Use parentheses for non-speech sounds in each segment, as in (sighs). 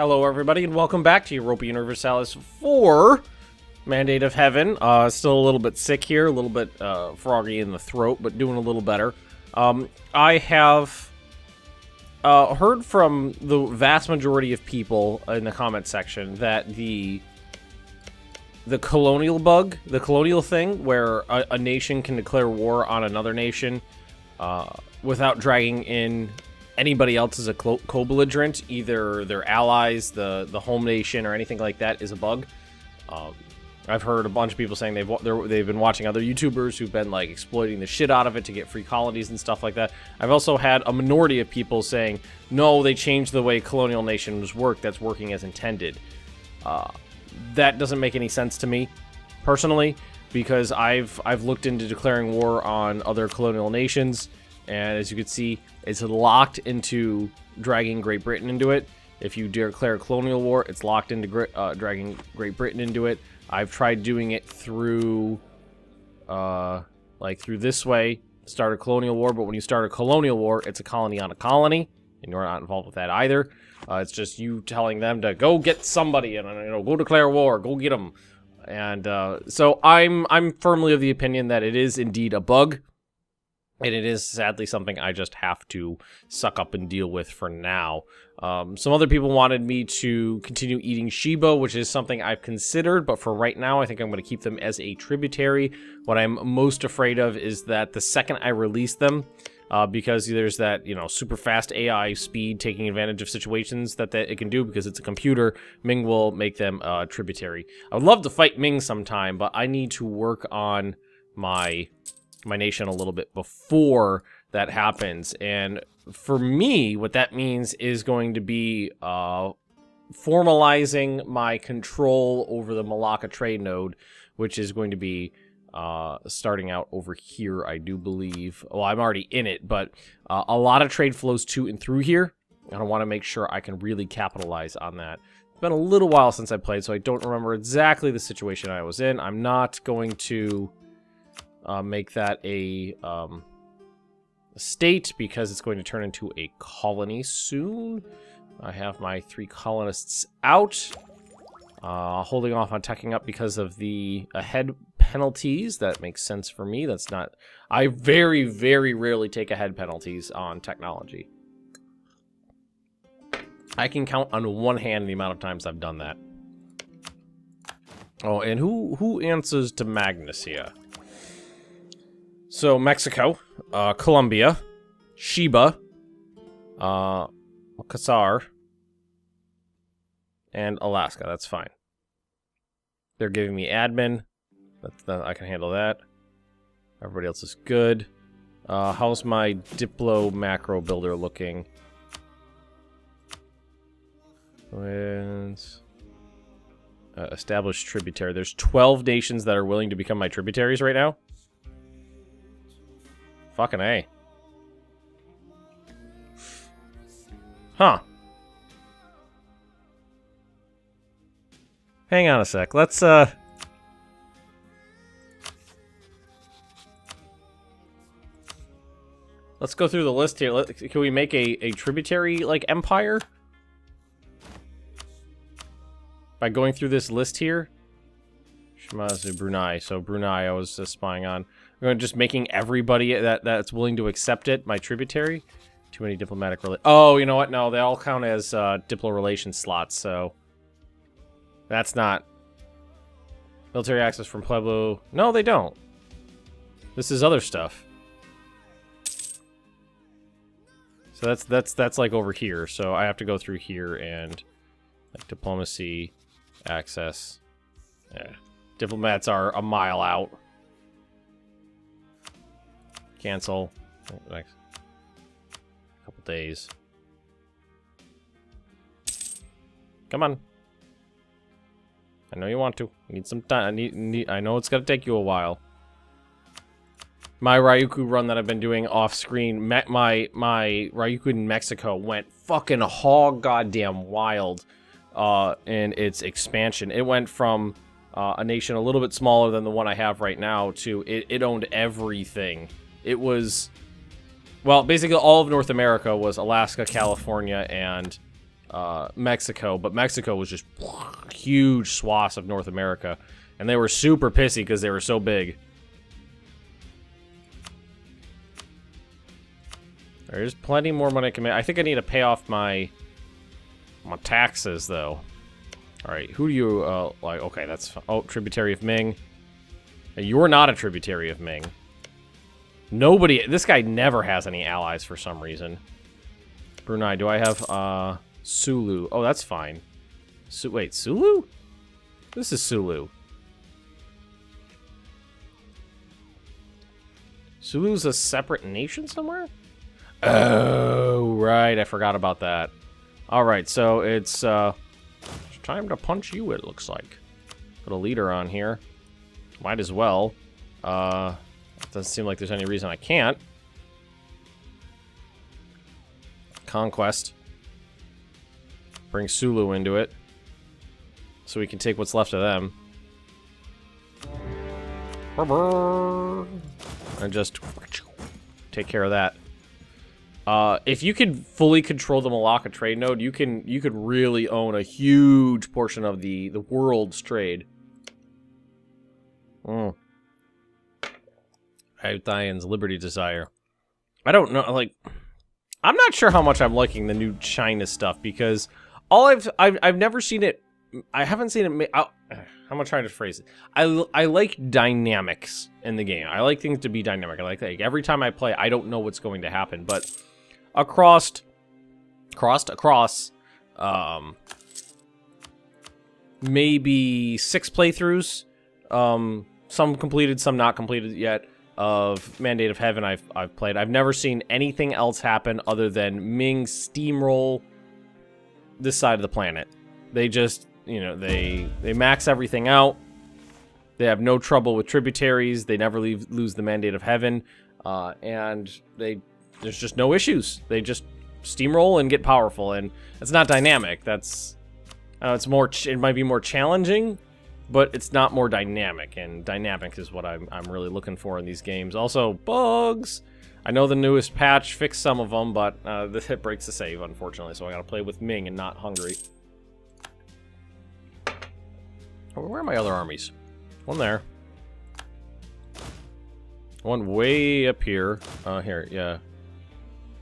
Hello, everybody, and welcome back to Europa Universalis 4 Mandate of Heaven. Uh, still a little bit sick here, a little bit uh, froggy in the throat, but doing a little better. Um, I have uh, heard from the vast majority of people in the comment section that the the colonial bug, the colonial thing, where a, a nation can declare war on another nation uh, without dragging in anybody else is a co-belligerent, either their allies, the the home nation, or anything like that, is a bug. Um, I've heard a bunch of people saying they've they've been watching other YouTubers who've been like exploiting the shit out of it to get free colonies and stuff like that. I've also had a minority of people saying, no, they changed the way colonial nations work. That's working as intended. Uh, that doesn't make any sense to me, personally, because I've I've looked into declaring war on other colonial nations, and as you can see, it's locked into dragging Great Britain into it. If you declare a colonial war, it's locked into uh, dragging Great Britain into it. I've tried doing it through, uh, like through this way, start a colonial war. But when you start a colonial war, it's a colony on a colony, and you're not involved with that either. Uh, it's just you telling them to go get somebody and you know go declare war, go get them. And uh, so I'm I'm firmly of the opinion that it is indeed a bug, and it is sadly something I just have to suck up and deal with for now. Um, some other people wanted me to continue eating Shiba, which is something I've considered, but for right now, I think I'm going to keep them as a tributary. What I'm most afraid of is that the second I release them, uh, because there's that you know super fast AI speed taking advantage of situations that, that it can do because it's a computer. Ming will make them uh, tributary. I would love to fight Ming sometime, but I need to work on my my nation a little bit before that happens. And for me, what that means is going to be uh, formalizing my control over the Malacca trade node, which is going to be uh, starting out over here, I do believe. Well, I'm already in it, but uh, a lot of trade flows to and through here. And I want to make sure I can really capitalize on that. It's been a little while since I played, so I don't remember exactly the situation I was in. I'm not going to uh, make that a, um, state because it's going to turn into a colony soon. I have my three colonists out. Uh, holding off on teching up because of the ahead penalties. That makes sense for me. That's not... I very, very rarely take ahead penalties on technology. I can count on one hand the amount of times I've done that. Oh, and who who answers to Magnus here? So, Mexico, uh, Colombia, Shiba, uh, Qatar, and Alaska. That's fine. They're giving me admin. That, I can handle that. Everybody else is good. Uh, how's my Diplo macro builder looking? And uh, established tributary. There's 12 nations that are willing to become my tributaries right now. Fucking A. Huh. Hang on a sec. Let's, uh... Let's go through the list here. Let, can we make a, a tributary, like, empire? By going through this list here? Shimazu, Brunei. So Brunei I was uh, spying on. Going just making everybody that that's willing to accept it my tributary. Too many diplomatic rela Oh, you know what? No, they all count as uh, diplo slots, so... That's not... Military access from Pueblo... No, they don't. This is other stuff. So that's that's that's like over here. So I have to go through here and like diplomacy, access. Yeah. Diplomats are a mile out. Cancel. Next couple days. Come on. I know you want to. Need some time. I need, need I know it's gonna take you a while my Ryukyu run that I've been doing off screen, my my Ryukyu in Mexico went fucking hog goddamn wild uh, in its expansion. It went from uh, a nation a little bit smaller than the one I have right now to it, it owned everything. It was, well, basically all of North America was Alaska, California, and uh, Mexico, but Mexico was just huge swaths of North America, and they were super pissy because they were so big. There's plenty more money I can. I think I need to pay off my my taxes though. All right, who do you uh, like? Okay, that's oh tributary of Ming. You're not a tributary of Ming. Nobody. This guy never has any allies for some reason. Brunei. Do I have uh Sulu? Oh, that's fine. Su wait, Sulu? This is Sulu. Sulu's a separate nation somewhere? Oh, right. I forgot about that. All right, so it's uh, it's time to punch you, it looks like. Put a leader on here. Might as well. Uh, doesn't seem like there's any reason I can't. Conquest. Bring Sulu into it. So we can take what's left of them. And just take care of that. Uh, if you can fully control the Malacca trade node, you can you could really own a huge portion of the the world's trade. Mm. Aithian's Liberty Desire. I don't know, like, I'm not sure how much I'm liking the new China stuff because all I've I've I've never seen it. I haven't seen it. (sighs) how am I trying to phrase it? I I like dynamics in the game. I like things to be dynamic. I like like every time I play, I don't know what's going to happen, but across, crossed across, um, maybe six playthroughs. Um, some completed, some not completed yet. Of Mandate of Heaven, I've I've played. I've never seen anything else happen other than Ming steamroll this side of the planet. They just, you know, they they max everything out. They have no trouble with tributaries. They never leave, lose the Mandate of Heaven, uh, and they there's just no issues. They just steamroll and get powerful, and it's not dynamic. That's uh, it's more. it might be more challenging, but it's not more dynamic. And dynamic is what I'm I'm really looking for in these games. Also, bugs. I know the newest patch fixed some of them, but uh, (laughs) this hit breaks the save, unfortunately. So I gotta play with Ming and not Hungary. Oh, where are my other armies? One there. One way up here. Uh, here, yeah.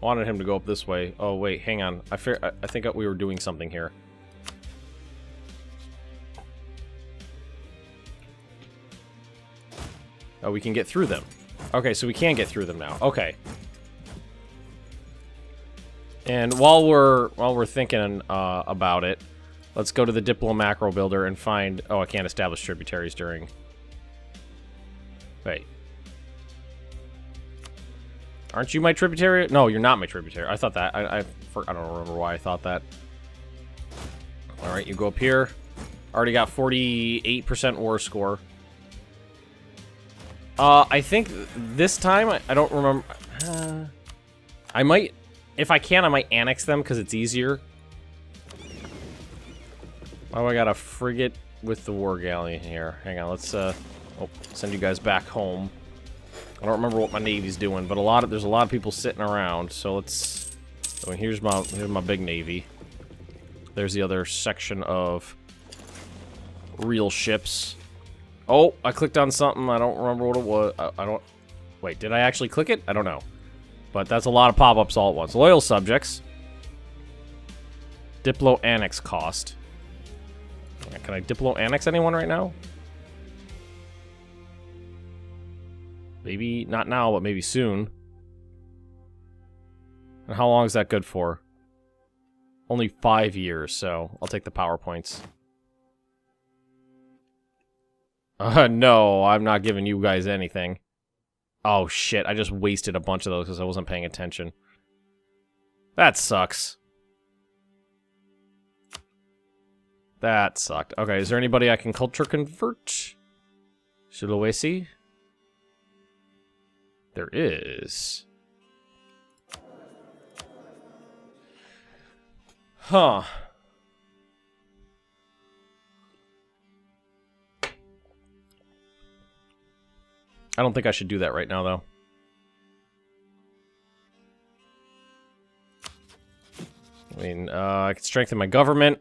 Wanted him to go up this way. Oh, wait, hang on. I, I, I think we were doing something here. Oh, we can get through them. Okay, so we can get through them now. Okay. And while we're while we're thinking uh, about it, let's go to the Diplo macro builder and find. Oh, I can't establish tributaries during. Wait, Aren't you my tributary? No, you're not my tributary. I thought that. I, I, I don't remember why I thought that. All right, you go up here. Already got 48% war score. Uh, I think this time, I, I don't remember. Uh, I might, if I can, I might annex them because it's easier. Oh, I got a frigate with the war galleon here. Hang on, let's uh, oh, send you guys back home. I don't remember what my navy's doing, but a lot of there's a lot of people sitting around. So let's. Mean, here's my here's my big navy. There's the other section of real ships. Oh, I clicked on something. I don't remember what it was. I, I don't. Wait, did I actually click it? I don't know. But that's a lot of pop-ups all at once. Loyal subjects. Diplo annex cost. Can I Diplo annex anyone right now? Maybe not now, but maybe soon. And how long is that good for? Only five years, so I'll take the PowerPoints. Uh, (laughs) no, I'm not giving you guys anything. Oh, shit, I just wasted a bunch of those because I wasn't paying attention. That sucks. That sucked. Okay, is there anybody I can culture convert? Sulawesi? There is. Huh. I don't think I should do that right now, though. I mean, uh, I can strengthen my government.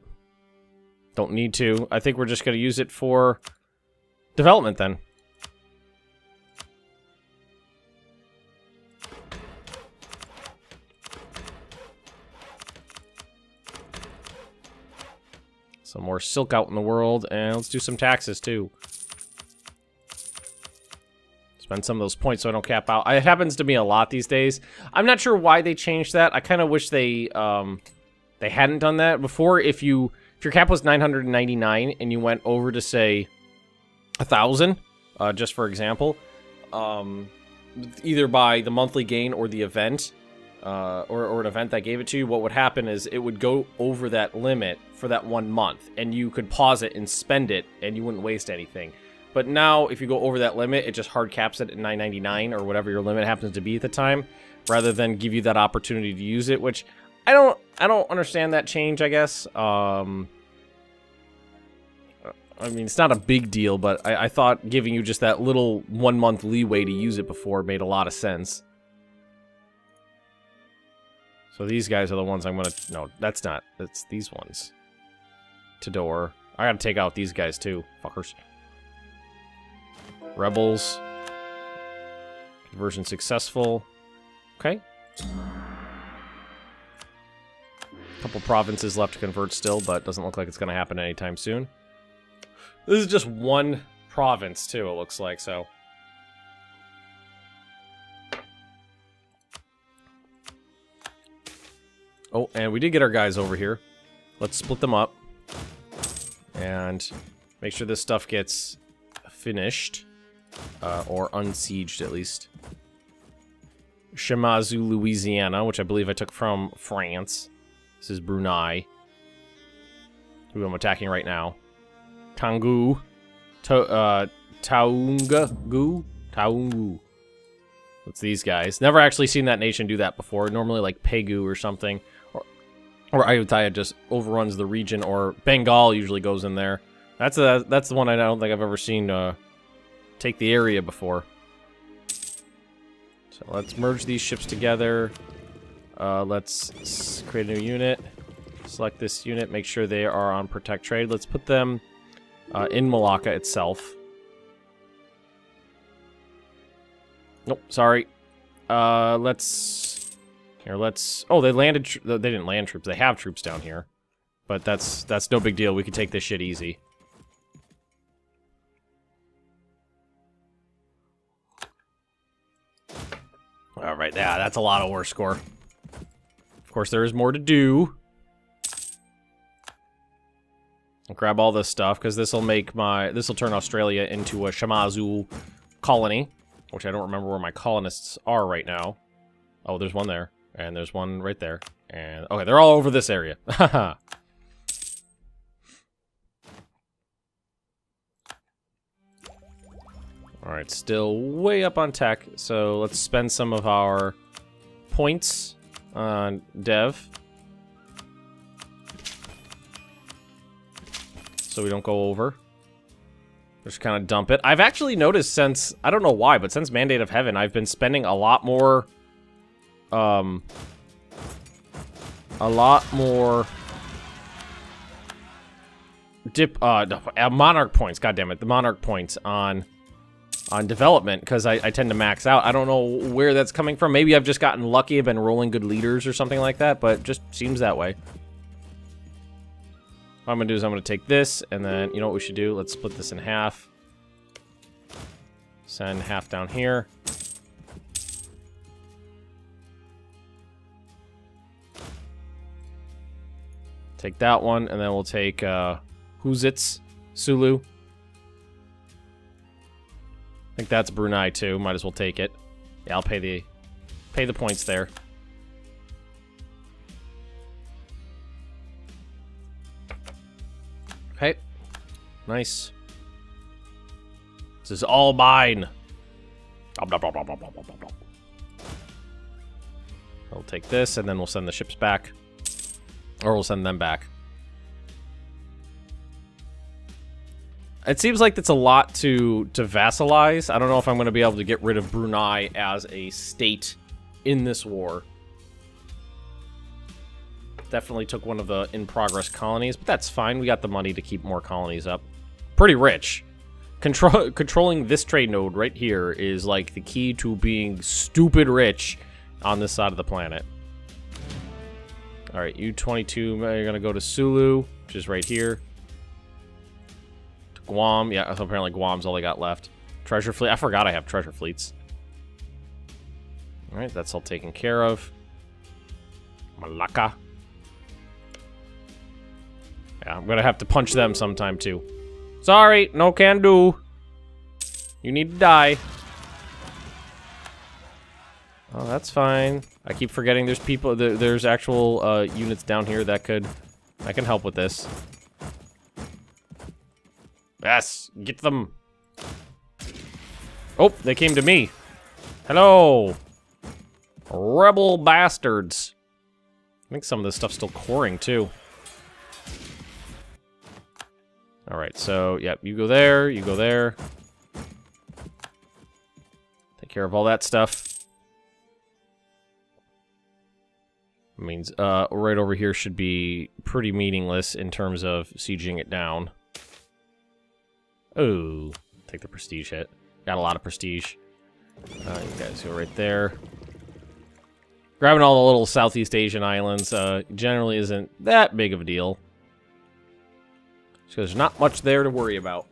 Don't need to. I think we're just going to use it for development then. Some more silk out in the world, and let's do some taxes too. Spend some of those points so I don't cap out. It happens to me a lot these days. I'm not sure why they changed that. I kind of wish they um, they hadn't done that before. If you if your cap was 999 and you went over to say a thousand, uh, just for example, um, either by the monthly gain or the event, uh, or, or, an event that gave it to you, what would happen is it would go over that limit for that one month, and you could pause it and spend it, and you wouldn't waste anything. But now, if you go over that limit, it just hard caps it at 9.99 or whatever your limit happens to be at the time, rather than give you that opportunity to use it. Which I don't, I don't understand that change. I guess. Um, I mean, it's not a big deal, but I, I thought giving you just that little one month leeway to use it before made a lot of sense. So these guys are the ones I'm gonna... No, that's not. That's these ones. Tador. I gotta take out these guys too. Fuckers. Rebels. Conversion successful. Okay. A Couple provinces left to convert still, but doesn't look like it's gonna happen anytime soon. This is just one province too, it looks like, so... Oh, and we did get our guys over here. Let's split them up. And make sure this stuff gets finished. Uh, or unsieged, at least. Shimazu, Louisiana, which I believe I took from France. This is Brunei. Who I'm attacking right now. Tangu. To, uh, Taunga. Gu? Taungu. What's these guys? Never actually seen that nation do that before. Normally like Pegu or something. Or Ayutthaya just overruns the region, or Bengal usually goes in there. That's a, that's the one I don't think I've ever seen uh, take the area before. So let's merge these ships together. Uh, let's create a new unit. Select this unit, make sure they are on Protect Trade. Let's put them uh, in Malacca itself. Nope, sorry. Uh, let's here, let's... Oh, they landed... They didn't land troops. They have troops down here. But that's that's no big deal. We can take this shit easy. Yeah, that's a lot of war score. Of course, there is more to do. I'll grab all this stuff, because this will make my... This will turn Australia into a Shimazu colony. Which I don't remember where my colonists are right now. Oh, there's one there. And there's one right there. And okay, they're all over this area. (laughs) Haha. Alright, still way up on tech, so let's spend some of our points on dev. So we don't go over. Just kind of dump it. I've actually noticed since, I don't know why, but since Mandate of Heaven, I've been spending a lot more um, a lot more dip uh, uh monarch points god damn it the monarch points on on development because I, I tend to max out. I don't know where that's coming from. Maybe i've just gotten lucky i've been rolling good leaders or something like that but just seems that way. What i'm gonna do is i'm gonna take this and then you know what we should do? Let's split this in half. Send half down here. Take that one, and then we'll take uh, Huzits, Sulu. I think that's Brunei too. Might as well take it. Yeah, I'll pay the pay the points there. Okay. Nice. This is all mine. I'll take this, and then we'll send the ships back. Or we'll send them back. It seems like that's a lot to, to vassalize. I don't know if I'm going to be able to get rid of Brunei as a state in this war. Definitely took one of the in-progress colonies, but that's fine. We got the money to keep more colonies up. Pretty rich. Control (laughs) controlling this trade node right here is like the key to being stupid rich on this side of the planet. All right, U-22, you're going to go to Sulu, which is right here. Guam. Yeah, apparently Guam's all they got left. Treasure fleet. I forgot I have treasure fleets. All right, that's all taken care of. Malacca. Yeah, I'm to have to punch them sometime, too. Sorry, no can do. You need to die. Oh, that's fine. I keep forgetting there's people, there's actual uh, units down here that could, that can help with this. Yes, get them. Oh, they came to me. Hello. Rebel bastards. I think some of this stuff's still coring, too. Alright, so, yep, you go there, you go there. Take care of all that stuff. means uh, right over here should be pretty meaningless in terms of sieging it down. Oh, take the prestige hit. Got a lot of prestige. Uh, you guys go right there. Grabbing all the little Southeast Asian islands uh, generally isn't that big of a deal. Because there's not much there to worry about.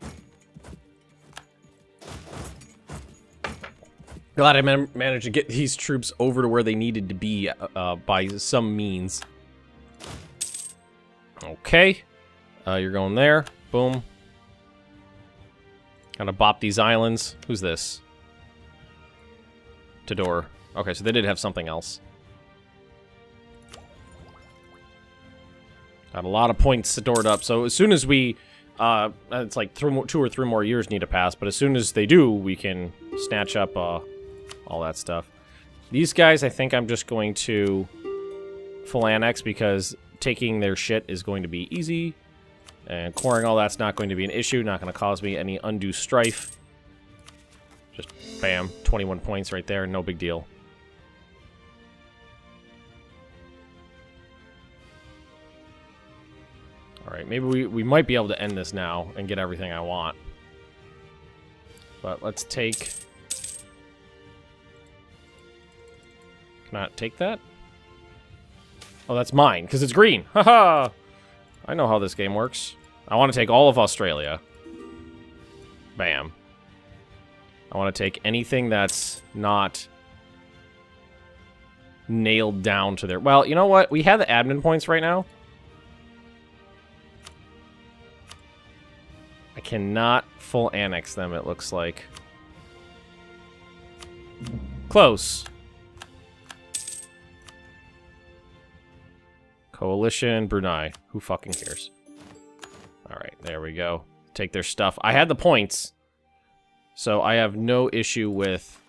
Glad I man managed to get these troops over to where they needed to be uh, uh, by some means. Okay. Uh, you're going there. Boom. Gotta bop these islands. Who's this? Tidor. Okay, so they did have something else. Got a lot of points stored up, so as soon as we... Uh, it's like two or three more years need to pass, but as soon as they do, we can snatch up uh, all that stuff. These guys, I think I'm just going to full annex because taking their shit is going to be easy. And coring all that's not going to be an issue, not going to cause me any undue strife. Just bam, 21 points right there, no big deal. Alright, maybe we, we might be able to end this now and get everything I want. But let's take not take that? Oh, that's mine, because it's green. Haha! I know how this game works. I want to take all of Australia. Bam. I want to take anything that's not nailed down to their... Well, you know what? We have the admin points right now. I cannot full annex them, it looks like. Close. Coalition, Brunei. Who fucking cares? Alright, there we go. Take their stuff. I had the points, so I have no issue with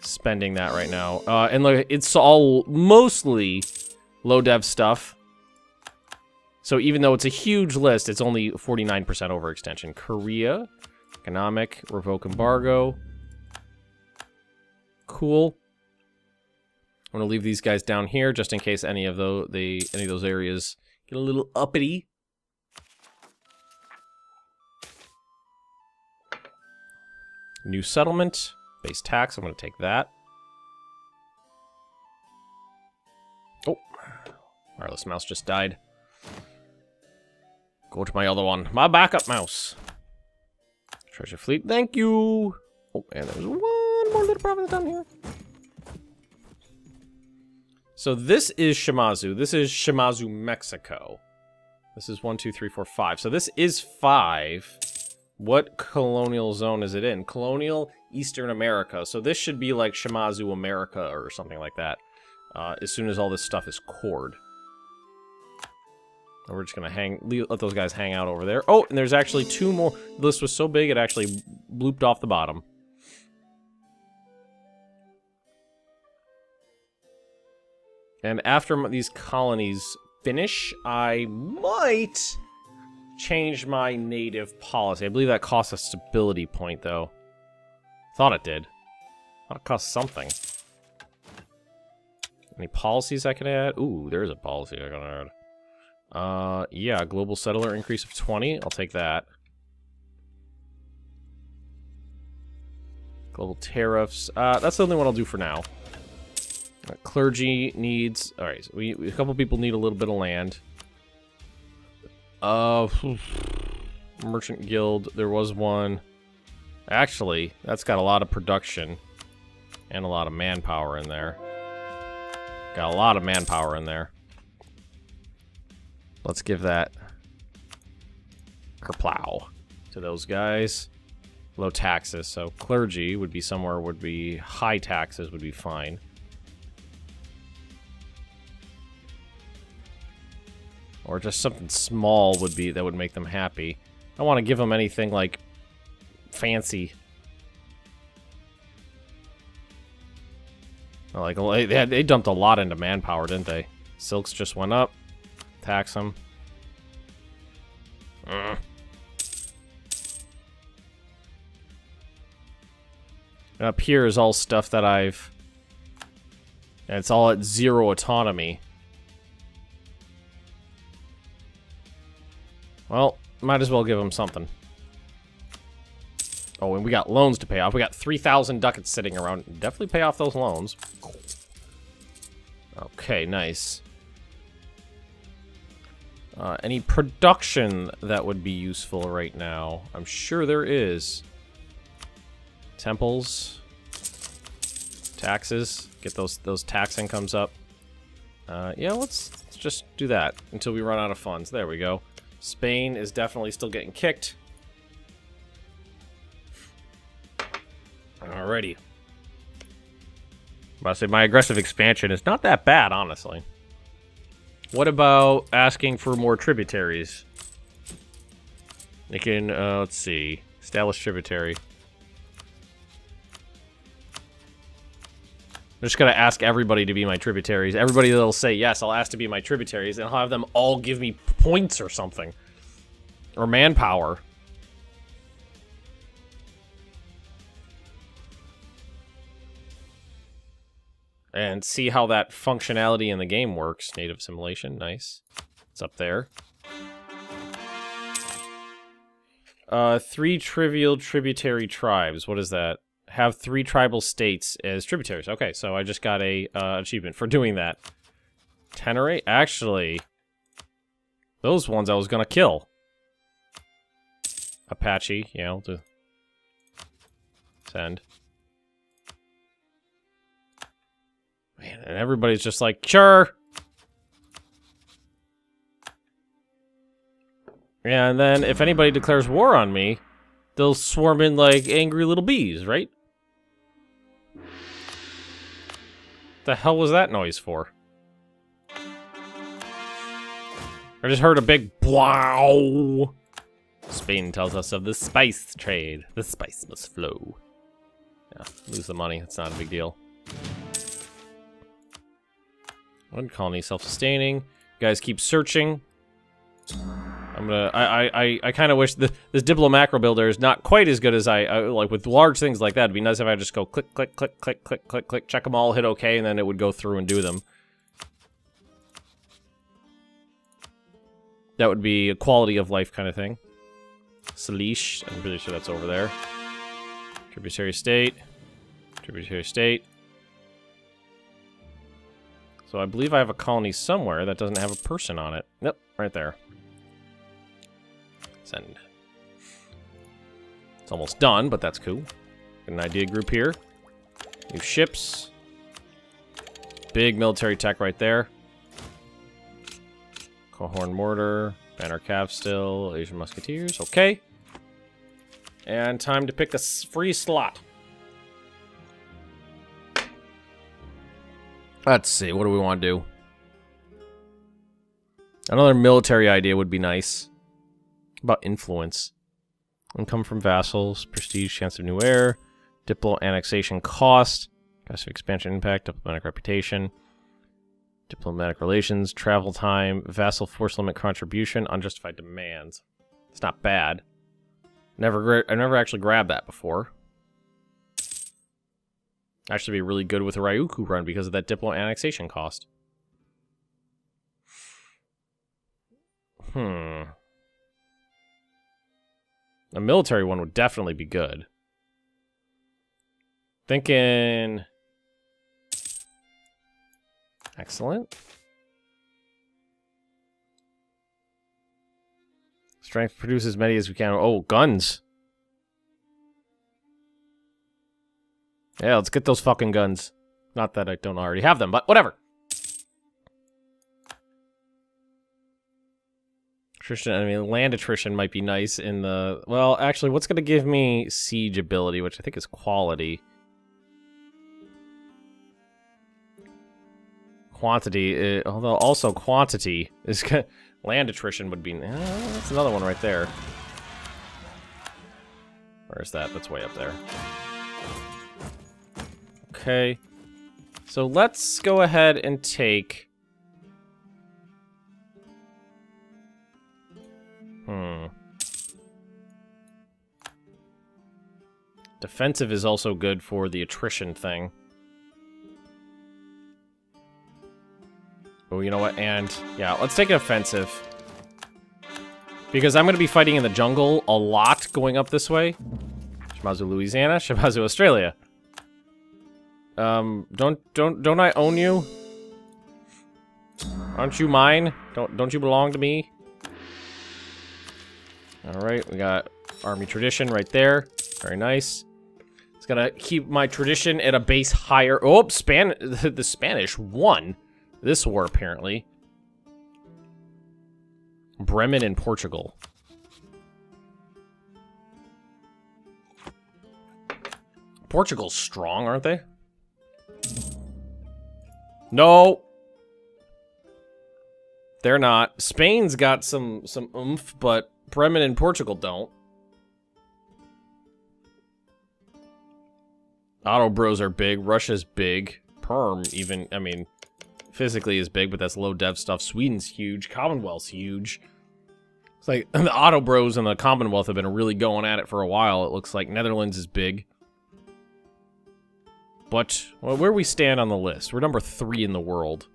spending that right now. Uh, and look, it's all mostly low dev stuff. So even though it's a huge list, it's only 49% overextension. Korea, economic, revoke embargo. Cool. I'm gonna leave these guys down here just in case any of those the any of those areas get a little uppity. New settlement, base tax. I'm gonna take that. Oh, wireless mouse just died. Go to my other one, my backup mouse. Treasure fleet, thank you. Oh, and there's one more little province down here. So this is Shimazu. This is Shimazu, Mexico. This is one, two, three, four, five. So this is five. What colonial zone is it in? Colonial Eastern America. So this should be like Shimazu America or something like that. Uh, as soon as all this stuff is cored. And we're just gonna hang, let those guys hang out over there. Oh, and there's actually two more. The list was so big it actually blooped off the bottom. And after these colonies finish, I might change my native policy. I believe that costs a stability point, though. Thought it did. Thought it cost something. Any policies I can add? Ooh, there's a policy I can add. Uh, yeah, global settler increase of 20. I'll take that. Global tariffs. Uh, that's the only one I'll do for now. Clergy needs... Alright, so we, a couple people need a little bit of land. Uh, (sighs) Merchant Guild, there was one. Actually, that's got a lot of production and a lot of manpower in there. Got a lot of manpower in there. Let's give that kerplow to those guys. Low taxes, so clergy would be somewhere would be high taxes would be fine. Or just something small would be that would make them happy. I don't want to give them anything like fancy. Like they, had, they dumped a lot into manpower, didn't they? Silks just went up. Tax them. Uh. Up here is all stuff that I've... And it's all at zero autonomy. Well, might as well give them something. Oh, and we got loans to pay off. We got 3,000 ducats sitting around. Definitely pay off those loans. Okay, nice. Uh, any production that would be useful right now? I'm sure there is. Temples. Taxes. Get those those tax incomes up. Uh, yeah, let's, let's just do that until we run out of funds. There we go. Spain is definitely still getting kicked. Alrighty. I say my aggressive expansion is not that bad, honestly. What about asking for more tributaries? They can, uh, let's see, establish tributary. I'm just gonna ask everybody to be my tributaries. Everybody that'll say yes, I'll ask to be my tributaries, and I'll have them all give me points or something. Or manpower. and see how that functionality in the game works. Native simulation, nice. It's up there. Uh, three trivial tributary tribes. What is that? Have three tribal states as tributaries. Okay, so I just got a uh, achievement for doing that. Tenere? Actually, those ones I was gonna kill. Apache, yeah, I'll do. Send. Man, and everybody's just like, sure. And then if anybody declares war on me, they'll swarm in like angry little bees, right? The hell was that noise for? I just heard a big wow. Spain tells us of the spice trade. The spice must flow. Yeah, lose the money. It's not a big deal. One colony self-sustaining. Guys keep searching. I'm gonna. I I I kind of wish this Diplo macro builder is not quite as good as I, I, like with large things like that. It'd be nice if I just go click click click click click click click check them all, hit OK, and then it would go through and do them. That would be a quality of life kind of thing. Salish, I'm pretty sure that's over there. Tributary state. Tributary state. So I believe I have a colony somewhere that doesn't have a person on it. Nope, right there. Send. It's almost done, but that's cool. Got an idea group here. New ships. Big military tech right there. Coehoorn Mortar. Banner Cav still. Asian Musketeers. Okay. And time to pick a free slot. Let's see, what do we want to do? Another military idea would be nice. About influence? Income from vassals, prestige, chance of new heir, diplo annexation cost, aggressive expansion impact, diplomatic reputation, diplomatic relations, travel time, vassal force limit contribution, unjustified demands. It's not bad. Never, I never actually grabbed that before. Actually be really good with a Ryukyu run because of that Diplo annexation cost. Hmm. A military one would definitely be good. Thinking... Excellent. Strength produce as many as we can. Oh, guns. Yeah, let's get those fucking guns. Not that I don't already have them, but whatever. Attrition, I mean, land attrition might be nice in the... Well, actually, what's going to give me siege ability, which I think is quality? Quantity, uh, although also quantity (laughs) is... Land attrition would be... Uh, that's another one right there. Where's that? That's way up there. Okay. So let's go ahead and take... Hmm. Defensive is also good for the attrition thing. Oh, you know what? And, yeah, let's take offensive. Because I'm going to be fighting in the jungle a lot going up this way. Shimazu, Louisiana. (laughs) Shimazu, Australia. Um, don't, don't, don't I own you? Aren't you mine? Don't, don't you belong to me? Alright, we got army tradition right there. Very nice. It's gonna keep my tradition at a base higher. Oh, Span (laughs) the Spanish won this war, apparently. Bremen and Portugal. Portugal's strong, aren't they? No. They're not. Spain's got some some oomph, but Bremen and Portugal don't. Auto Bros are big. Russia's big. Perm, even, I mean, physically is big, but that's low dev stuff. Sweden's huge. Commonwealth's huge. It's like (laughs) the Auto Bros and the Commonwealth have been really going at it for a while. It looks like Netherlands is big. But well, where we stand on the list, we're number three in the world.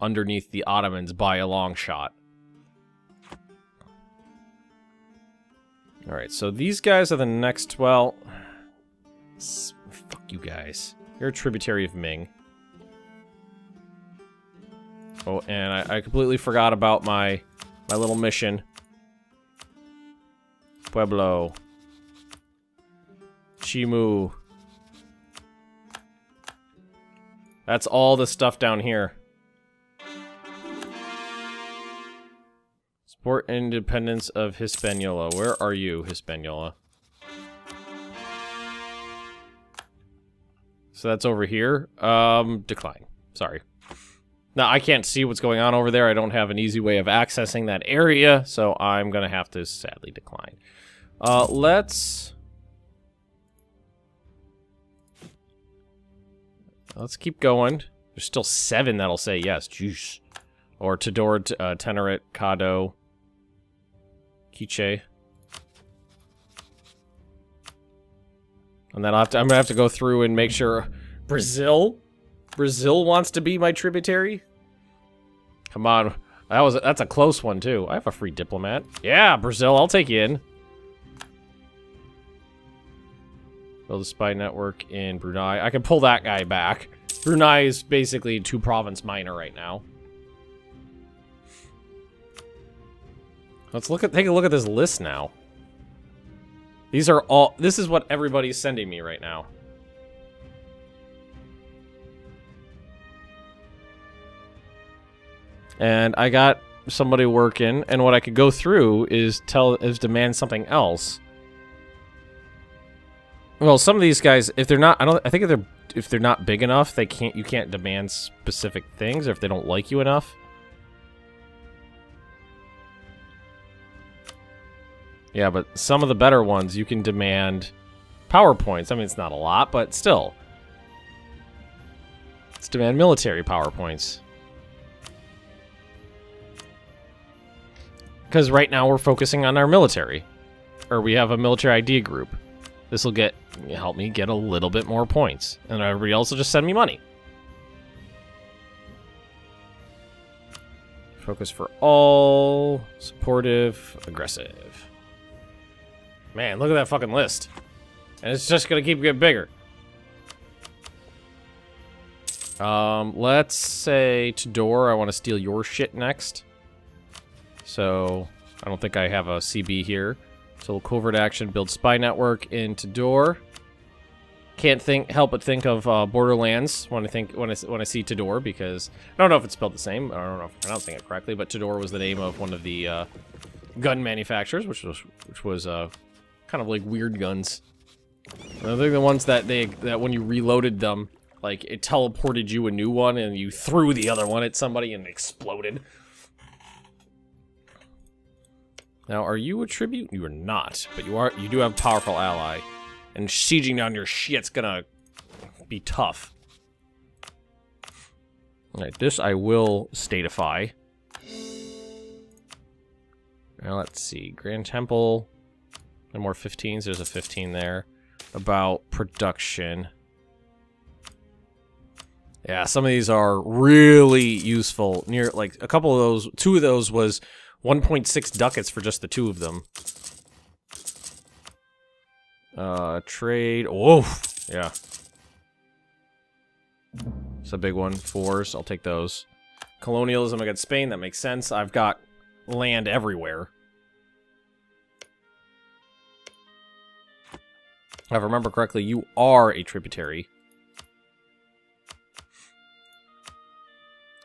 Underneath the Ottomans by a long shot. Alright, so these guys are the next, well... Fuck you guys. You're a tributary of Ming. Oh, and I, I completely forgot about my my little mission. Pueblo. Chimu. That's all the stuff down here. Support independence of Hispaniola. Where are you, Hispaniola? So that's over here. Um, decline. Sorry. Now, I can't see what's going on over there. I don't have an easy way of accessing that area, so I'm going to have to sadly decline. Uh, let's... Let's keep going. There's still seven that'll say yes. Juice. Or Tador, uh, Teneret, Caddo, Kiche. And then I'll have to, I'm going to have to go through and make sure... Brazil? Brazil wants to be my tributary? Come on. That was that's a close one too. I have a free diplomat. Yeah, Brazil, I'll take you in. Build a spy network in Brunei. I can pull that guy back. Brunei is basically two province minor right now. Let's look at take a look at this list now. These are all this is what everybody's sending me right now. and I got somebody working, and what I could go through is tell is demand something else. Well, some of these guys, if they're not, I don't, I think if they're if they're not big enough, they can't. You can't demand specific things, or if they don't like you enough. Yeah, but some of the better ones, you can demand PowerPoints. I mean, it's not a lot, but still. Let's demand military PowerPoints. Because right now we're focusing on our military. Or we have a military ID group. This will get help me get a little bit more points, and everybody else will just send me money. Focus for all, supportive, aggressive. Man, look at that fucking list. And it's just gonna keep getting bigger. Um, let's say Tidore, I want to steal your shit next. So, I don't think I have a CB here. So covert action, build spy network in Tidore. Can't think, help but think of uh, Borderlands when I think when I when I see Tidore because I don't know if it's spelled the same. I don't know if I'm pronouncing it correctly, but Tediore was the name of one of the uh, gun manufacturers, which was which was uh, kind of like weird guns. I think the ones that they that when you reloaded them, like it teleported you a new one and you threw the other one at somebody and exploded. Now, are you a tribute? You are not, but you are. You do have powerful ally, and sieging down your shit's gonna be tough. All right, this I will statify. Now let's see, Grand Temple. More 15s. There's a 15 there. About production. Yeah, some of these are really useful. Near like a couple of those, two of those was 1.6 ducats for just the two of them. Uh, trade. Oh, yeah. It's a big one. Fours. I'll take those. Colonialism against Spain. That makes sense. I've got land everywhere. If I remember correctly, you are a tributary.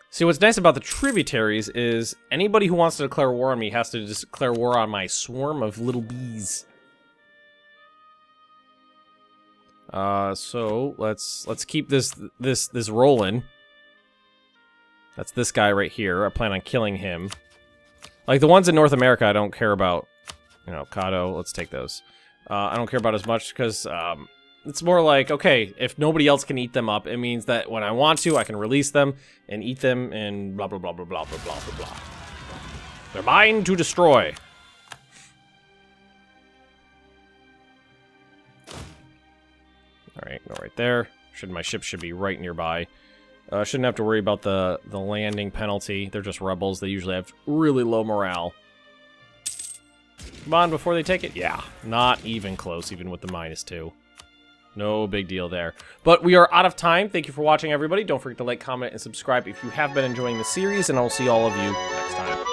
See, what's nice about the tributaries is anybody who wants to declare war on me has to declare war on my swarm of little bees. Uh, so let's let's keep this this this rolling. That's this guy right here. I plan on killing him. Like the ones in North America, I don't care about. You know, Caddo. Let's take those. Uh, I don't care about as much because um, it's more like, okay, if nobody else can eat them up, it means that when I want to, I can release them and eat them and blah, blah, blah, blah, blah, blah, blah, blah, blah. They're mine to destroy. Alright, go right there. Should My ship should be right nearby. Uh, shouldn't have to worry about the, the landing penalty. They're just rebels. They usually have really low morale. Come on, before they take it? Yeah, not even close, even with the minus two. No big deal there. But we are out of time. Thank you for watching, everybody. Don't forget to like, comment, and subscribe if you have been enjoying the series, and I'll see all of you next time.